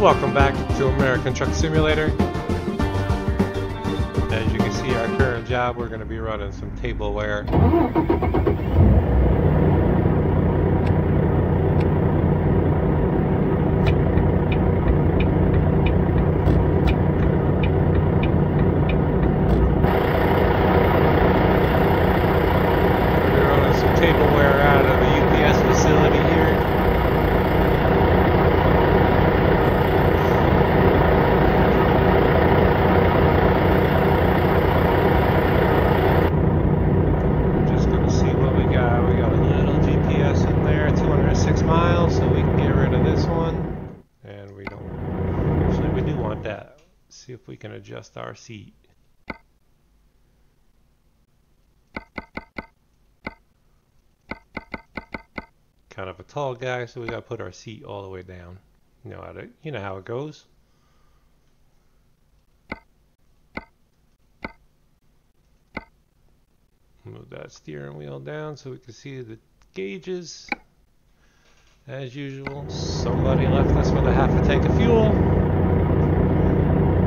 Welcome back to American Truck Simulator. As you can see, our current job, we're going to be running some tableware. We're running some tableware out of the UPS facility here. Just gonna see what we got. We got a little GPS in there, 206 miles, so we can get rid of this one. And we don't. Actually, we do want that. See if we can adjust our seat. Kind of a tall guy, so we gotta put our seat all the way down. You know how to, you know how it goes. Move that steering wheel down so we can see the gauges. As usual, somebody left us with a half a tank of fuel.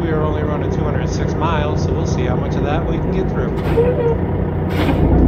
We are only running 206 miles, so we'll see how much of that we can get through.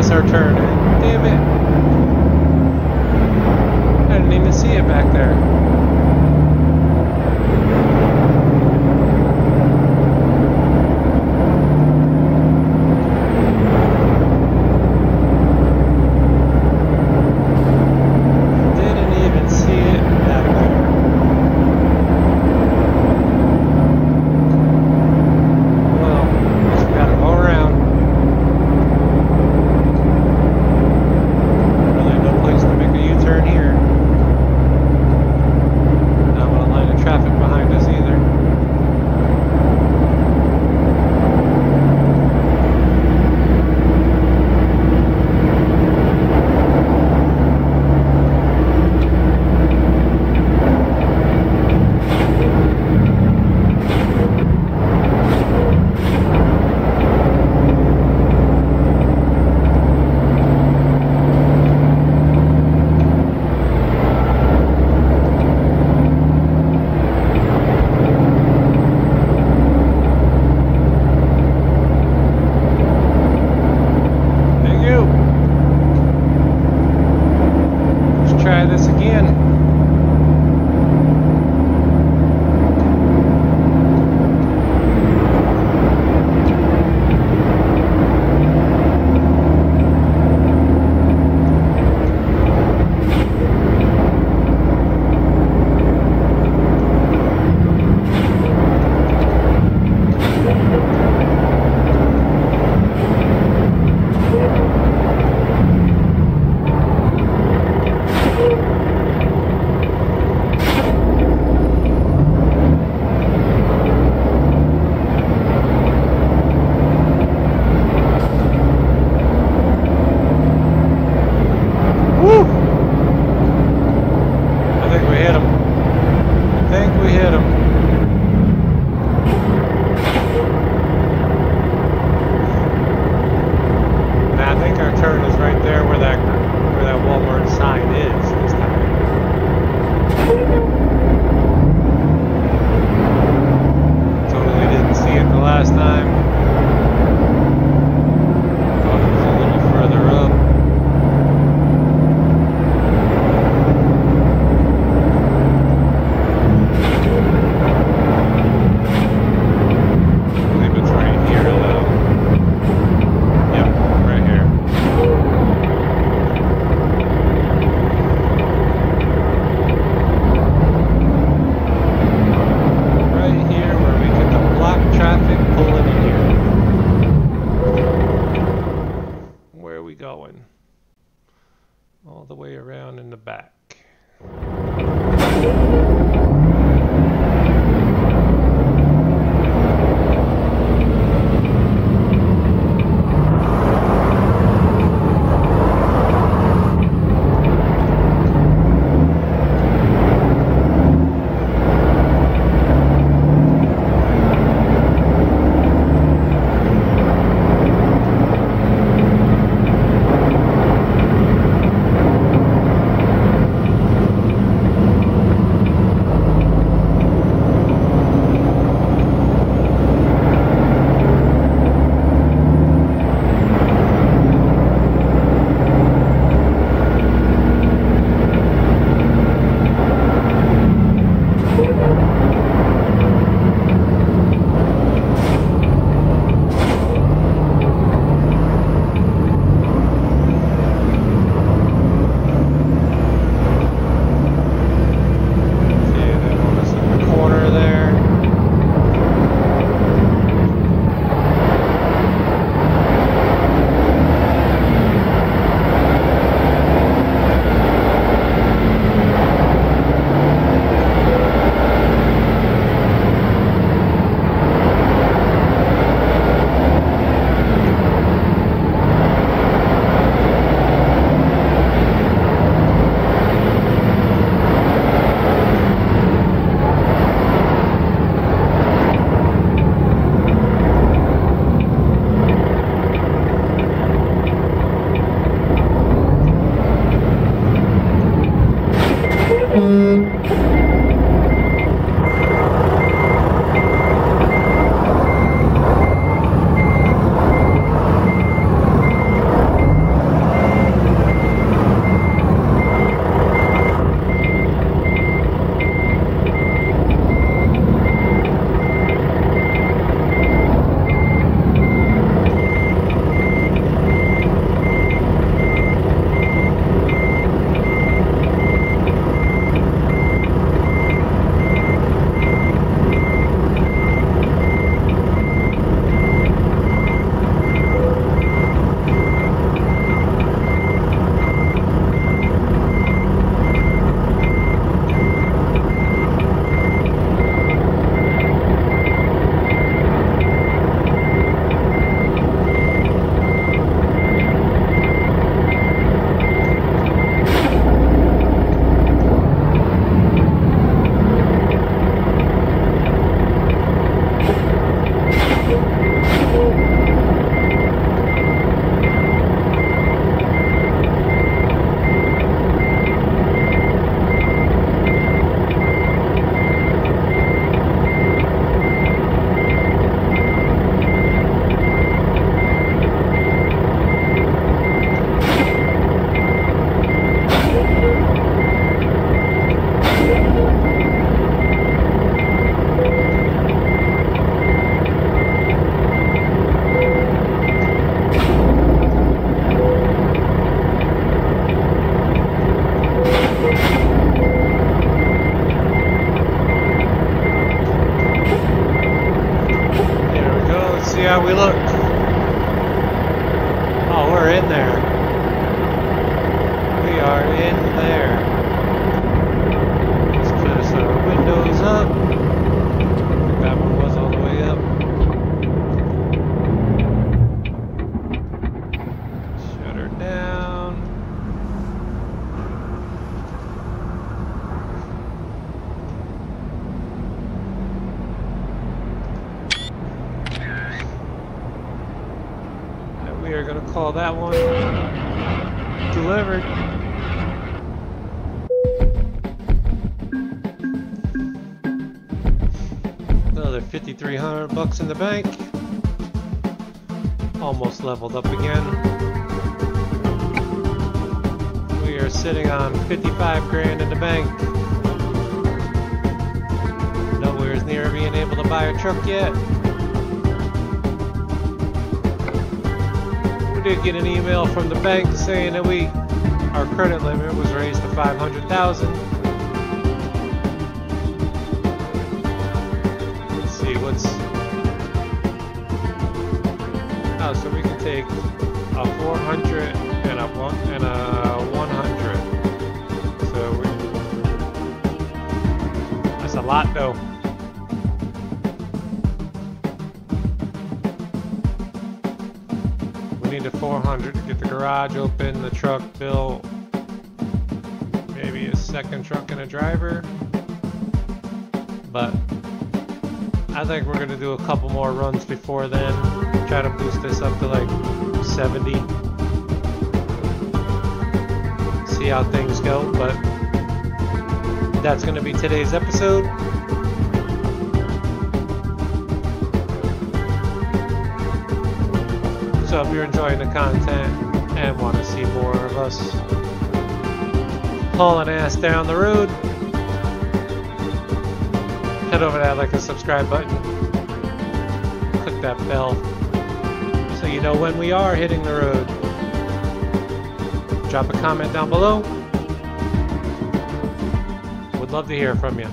It's our turn. all the way around in the back. That one delivered. Another 5,300 bucks in the bank. Almost leveled up again. We are sitting on 55 grand in the bank. Nowhere near being able to buy a truck yet. We did get an email from the bank saying that we our credit limit was raised to 500,000. Let's see what's Oh, so we can take a 400 and a one and a 100. So we, that's a lot though. 100 to get the garage open, the truck built, maybe a second truck and a driver. But I think we're going to do a couple more runs before then. Try to boost this up to like 70. See how things go, but that's going to be today's episode. So if you're enjoying the content and want to see more of us hauling ass down the road, head over to that like and subscribe button. Click that bell so you know when we are hitting the road. Drop a comment down below. Would love to hear from you.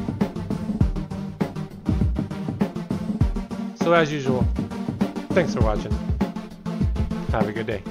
So as usual, thanks for watching. Have a good day.